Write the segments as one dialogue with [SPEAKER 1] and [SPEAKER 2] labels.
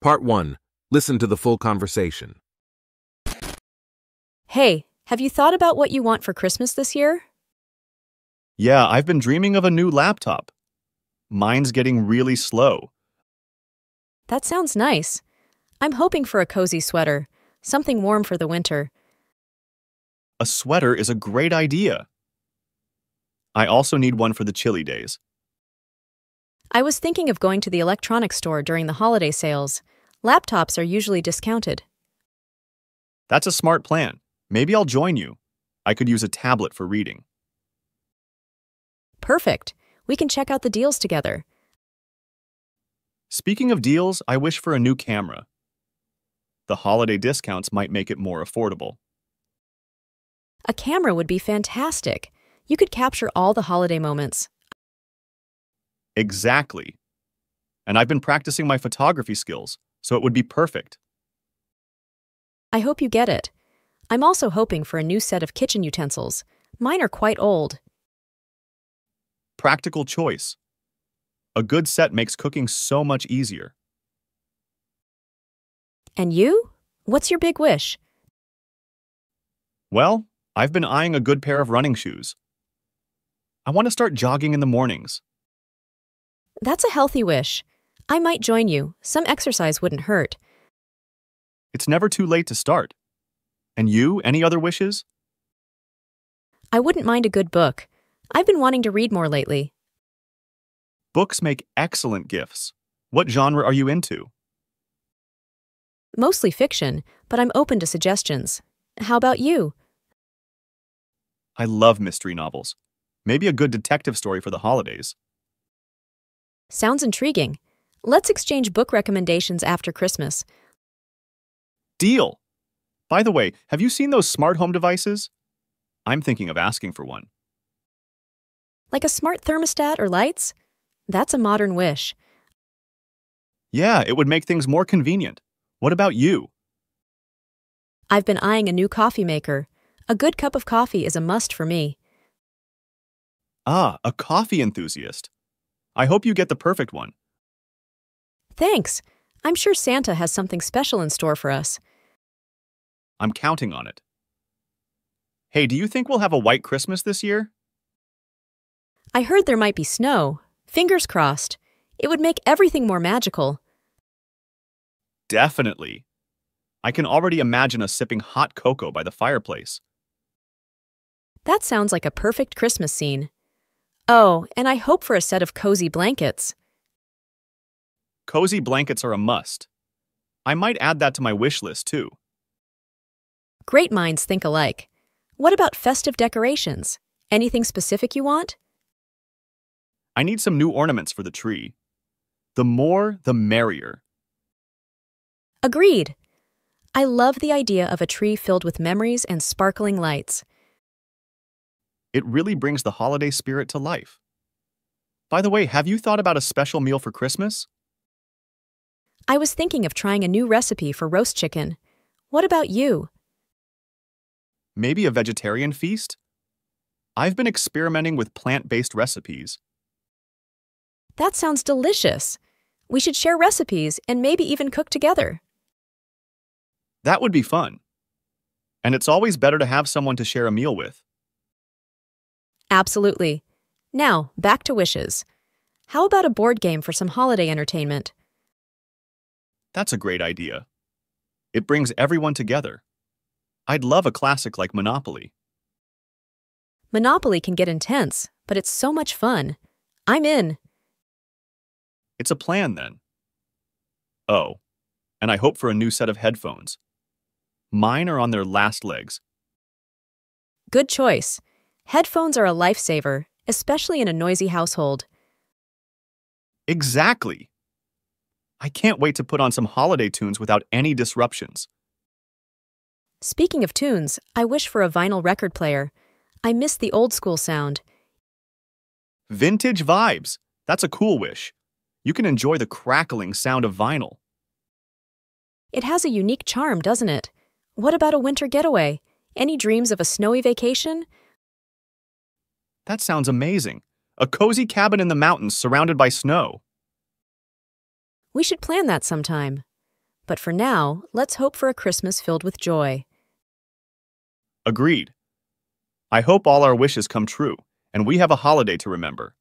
[SPEAKER 1] Part 1. Listen to the full conversation.
[SPEAKER 2] Hey, have you thought about what you want for Christmas this year?
[SPEAKER 3] Yeah, I've been dreaming of a new laptop. Mine's getting really slow.
[SPEAKER 2] That sounds nice. I'm hoping for a cozy sweater, something warm for the winter.
[SPEAKER 3] A sweater is a great idea. I also need one for the chilly days.
[SPEAKER 2] I was thinking of going to the electronics store during the holiday sales. Laptops are usually discounted.
[SPEAKER 3] That's a smart plan. Maybe I'll join you. I could use a tablet for reading.
[SPEAKER 2] Perfect. We can check out the deals together.
[SPEAKER 3] Speaking of deals, I wish for a new camera. The holiday discounts might make it more affordable.
[SPEAKER 2] A camera would be fantastic. You could capture all the holiday moments.
[SPEAKER 3] Exactly. And I've been practicing my photography skills, so it would be perfect.
[SPEAKER 2] I hope you get it. I'm also hoping for a new set of kitchen utensils. Mine are quite old.
[SPEAKER 3] Practical choice. A good set makes cooking so much easier.
[SPEAKER 2] And you? What's your big wish?
[SPEAKER 3] Well, I've been eyeing a good pair of running shoes. I want to start jogging in the mornings.
[SPEAKER 2] That's a healthy wish. I might join you. Some exercise wouldn't hurt.
[SPEAKER 3] It's never too late to start. And you, any other wishes?
[SPEAKER 2] I wouldn't mind a good book. I've been wanting to read more lately.
[SPEAKER 3] Books make excellent gifts. What genre are you into?
[SPEAKER 2] Mostly fiction, but I'm open to suggestions. How about you?
[SPEAKER 3] I love mystery novels. Maybe a good detective story for the holidays.
[SPEAKER 2] Sounds intriguing. Let's exchange book recommendations after Christmas.
[SPEAKER 3] Deal! By the way, have you seen those smart home devices? I'm thinking of asking for one.
[SPEAKER 2] Like a smart thermostat or lights? That's a modern wish.
[SPEAKER 3] Yeah, it would make things more convenient. What about you?
[SPEAKER 2] I've been eyeing a new coffee maker. A good cup of coffee is a must for me.
[SPEAKER 3] Ah, a coffee enthusiast. I hope you get the perfect one.
[SPEAKER 2] Thanks. I'm sure Santa has something special in store for us.
[SPEAKER 3] I'm counting on it. Hey, do you think we'll have a white Christmas this year?
[SPEAKER 2] I heard there might be snow. Fingers crossed. It would make everything more magical.
[SPEAKER 3] Definitely. I can already imagine us sipping hot cocoa by the fireplace.
[SPEAKER 2] That sounds like a perfect Christmas scene. Oh, and I hope for a set of cozy blankets.
[SPEAKER 3] Cozy blankets are a must. I might add that to my wish list, too.
[SPEAKER 2] Great minds think alike. What about festive decorations? Anything specific you want?
[SPEAKER 3] I need some new ornaments for the tree. The more, the merrier.
[SPEAKER 2] Agreed. I love the idea of a tree filled with memories and sparkling lights.
[SPEAKER 3] It really brings the holiday spirit to life. By the way, have you thought about a special meal for Christmas?
[SPEAKER 2] I was thinking of trying a new recipe for roast chicken. What about you?
[SPEAKER 3] Maybe a vegetarian feast? I've been experimenting with plant based recipes.
[SPEAKER 2] That sounds delicious. We should share recipes and maybe even cook together.
[SPEAKER 3] That would be fun. And it's always better to have someone to share a meal with.
[SPEAKER 2] Absolutely. Now, back to wishes. How about a board game for some holiday entertainment?
[SPEAKER 3] That's a great idea. It brings everyone together. I'd love a classic like Monopoly.
[SPEAKER 2] Monopoly can get intense, but it's so much fun. I'm in.
[SPEAKER 3] It's a plan then. Oh, and I hope for a new set of headphones. Mine are on their last legs.
[SPEAKER 2] Good choice. Headphones are a lifesaver, especially in a noisy household.
[SPEAKER 3] Exactly. I can't wait to put on some holiday tunes without any disruptions.
[SPEAKER 2] Speaking of tunes, I wish for a vinyl record player. I miss the old school sound.
[SPEAKER 3] Vintage vibes. That's a cool wish. You can enjoy the crackling sound of vinyl.
[SPEAKER 2] It has a unique charm, doesn't it? What about a winter getaway? Any dreams of a snowy vacation?
[SPEAKER 3] That sounds amazing. A cozy cabin in the mountains surrounded by snow.
[SPEAKER 2] We should plan that sometime. But for now, let's hope for a Christmas filled with joy.
[SPEAKER 3] Agreed. I hope all our wishes come true, and we have a holiday to remember.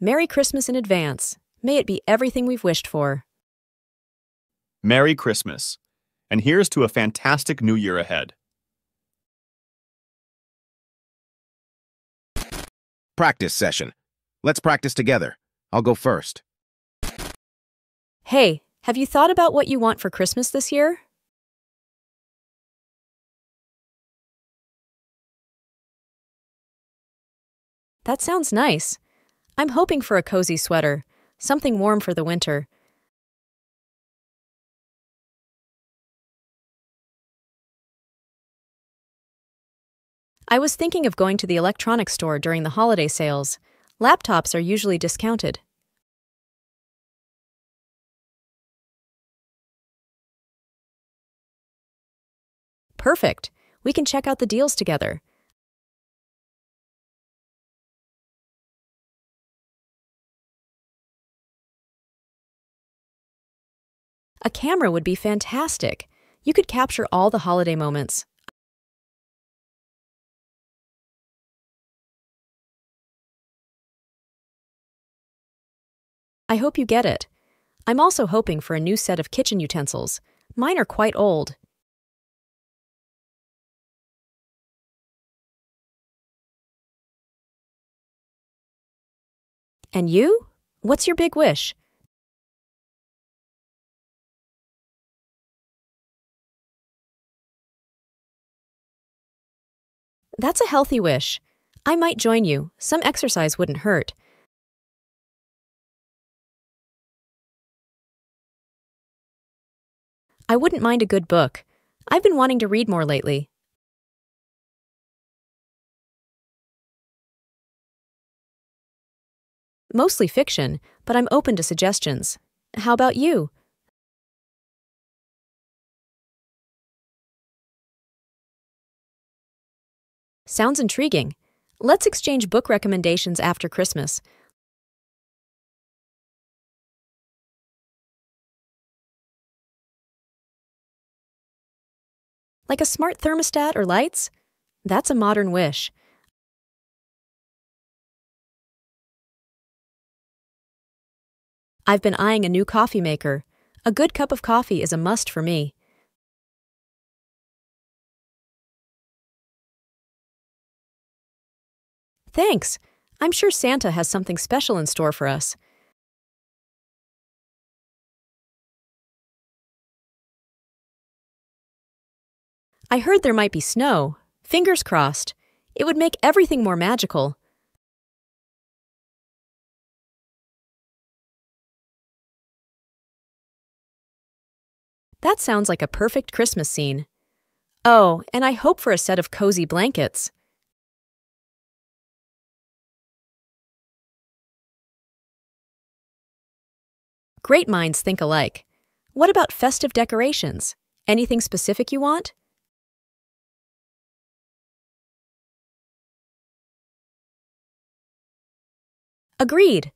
[SPEAKER 2] Merry Christmas in advance. May it be everything we've wished for.
[SPEAKER 3] Merry Christmas. And here's to a fantastic new year ahead.
[SPEAKER 1] Practice session. Let's practice together. I'll go first.
[SPEAKER 2] Hey, have you thought about what you want for Christmas this year? That sounds nice. I'm hoping for a cozy sweater, something warm for the winter. I was thinking of going to the electronics store during the holiday sales. Laptops are usually discounted. Perfect. We can check out the deals together. A camera would be fantastic. You could capture all the holiday moments. I hope you get it. I'm also hoping for a new set of kitchen utensils. Mine are quite old. And you? What's your big wish? That's a healthy wish. I might join you. Some exercise wouldn't hurt. I wouldn't mind a good book. I've been wanting to read more lately. Mostly fiction, but I'm open to suggestions. How about you? Sounds intriguing. Let's exchange book recommendations after Christmas. Like a smart thermostat or lights? That's a modern wish. I've been eyeing a new coffee maker. A good cup of coffee is a must for me. Thanks. I'm sure Santa has something special in store for us. I heard there might be snow. Fingers crossed. It would make everything more magical. That sounds like a perfect Christmas scene. Oh, and I hope for a set of cozy blankets. Great minds think alike. What about festive decorations? Anything specific you want? Agreed.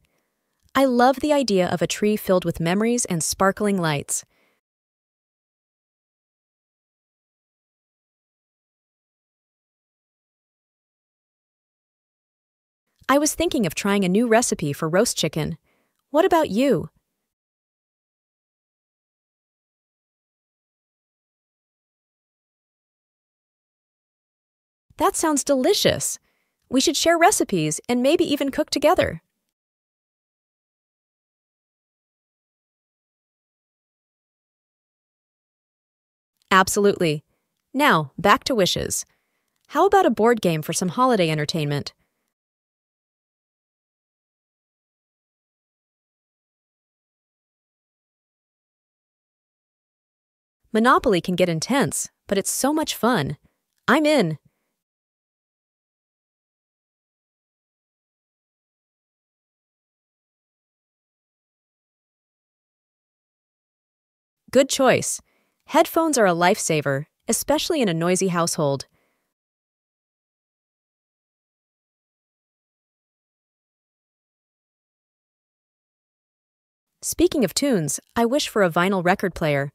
[SPEAKER 2] I love the idea of a tree filled with memories and sparkling lights. I was thinking of trying a new recipe for roast chicken. What about you? That sounds delicious. We should share recipes and maybe even cook together. Absolutely. Now, back to wishes. How about a board game for some holiday entertainment? Monopoly can get intense, but it's so much fun. I'm in. Good choice. Headphones are a lifesaver, especially in a noisy household. Speaking of tunes, I wish for a vinyl record player.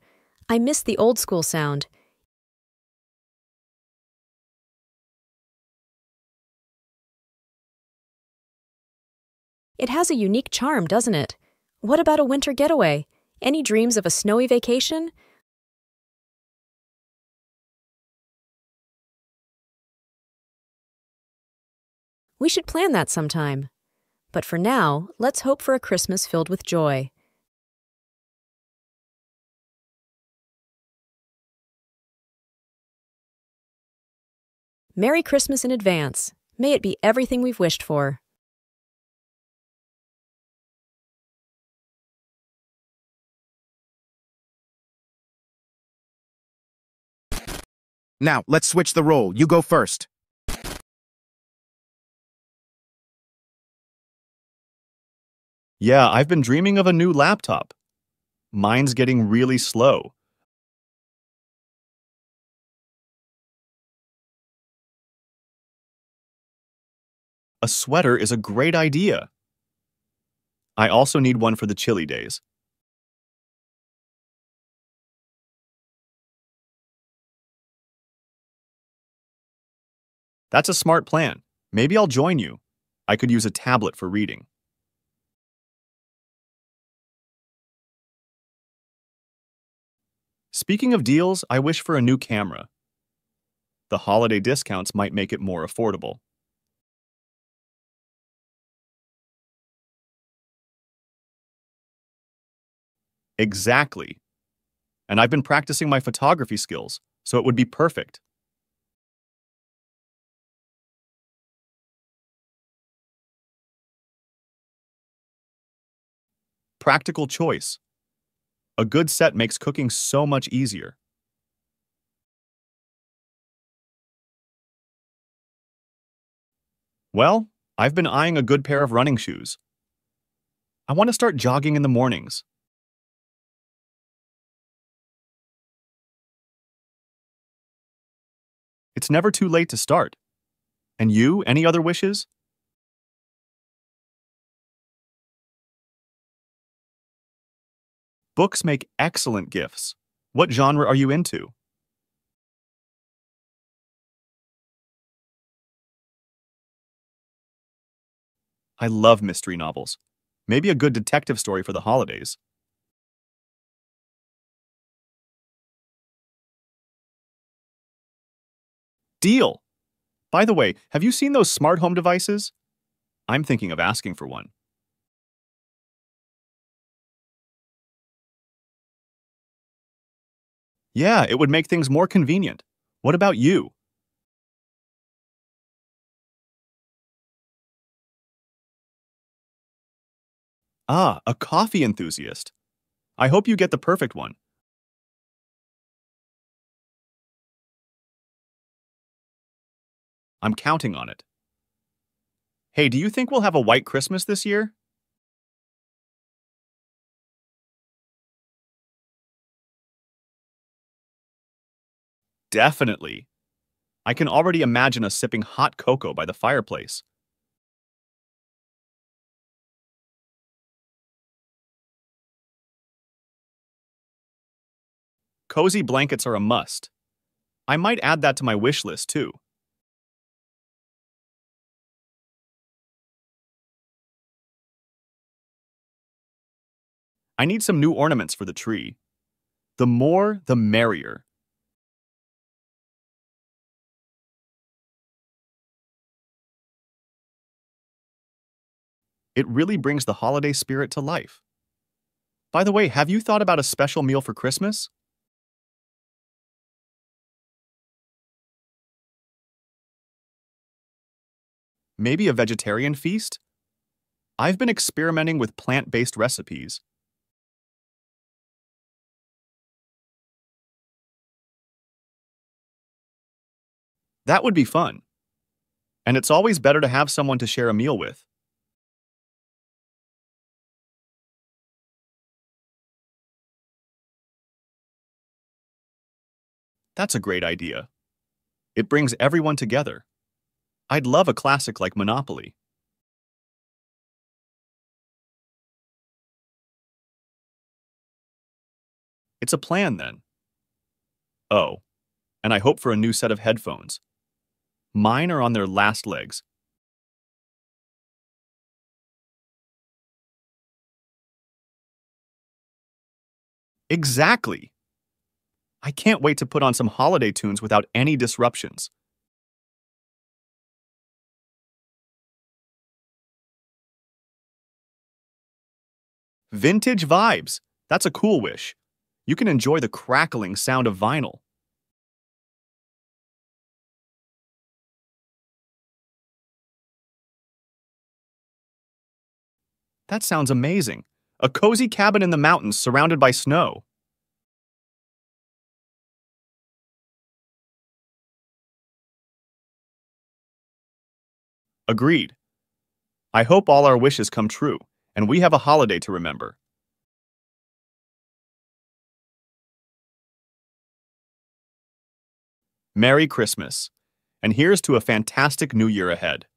[SPEAKER 2] I miss the old school sound. It has a unique charm, doesn't it? What about a winter getaway? Any dreams of a snowy vacation? We should plan that sometime. But for now, let's hope for a Christmas filled with joy. Merry Christmas in advance. May it be everything we've wished for.
[SPEAKER 1] Now, let's switch the role. You go first.
[SPEAKER 3] Yeah, I've been dreaming of a new laptop. Mine's getting really slow. A sweater is a great idea. I also need one for the chilly days. That's a smart plan. Maybe I'll join you. I could use a tablet for reading. Speaking of deals, I wish for a new camera. The holiday discounts might make it more affordable. Exactly. And I've been practicing my photography skills, so it would be perfect. Practical choice. A good set makes cooking so much easier. Well, I've been eyeing a good pair of running shoes. I want to start jogging in the mornings. It's never too late to start. And you, any other wishes? Books make excellent gifts. What genre are you into? I love mystery novels. Maybe a good detective story for the holidays. Deal! By the way, have you seen those smart home devices? I'm thinking of asking for one. Yeah, it would make things more convenient. What about you? Ah, a coffee enthusiast. I hope you get the perfect one. I'm counting on it. Hey, do you think we'll have a white Christmas this year? Definitely. I can already imagine us sipping hot cocoa by the fireplace. Cozy blankets are a must. I might add that to my wish list too. I need some new ornaments for the tree. The more, the merrier. It really brings the holiday spirit to life. By the way, have you thought about a special meal for Christmas? Maybe a vegetarian feast? I've been experimenting with plant based recipes. That would be fun. And it's always better to have someone to share a meal with. That's a great idea. It brings everyone together. I'd love a classic like Monopoly. It's a plan then. Oh, and I hope for a new set of headphones. Mine are on their last legs. Exactly. I can't wait to put on some holiday tunes without any disruptions. Vintage vibes. That's a cool wish. You can enjoy the crackling sound of vinyl. That sounds amazing. A cozy cabin in the mountains surrounded by snow. Agreed. I hope all our wishes come true, and we have a holiday to remember. Merry Christmas, and here's to a fantastic new year ahead.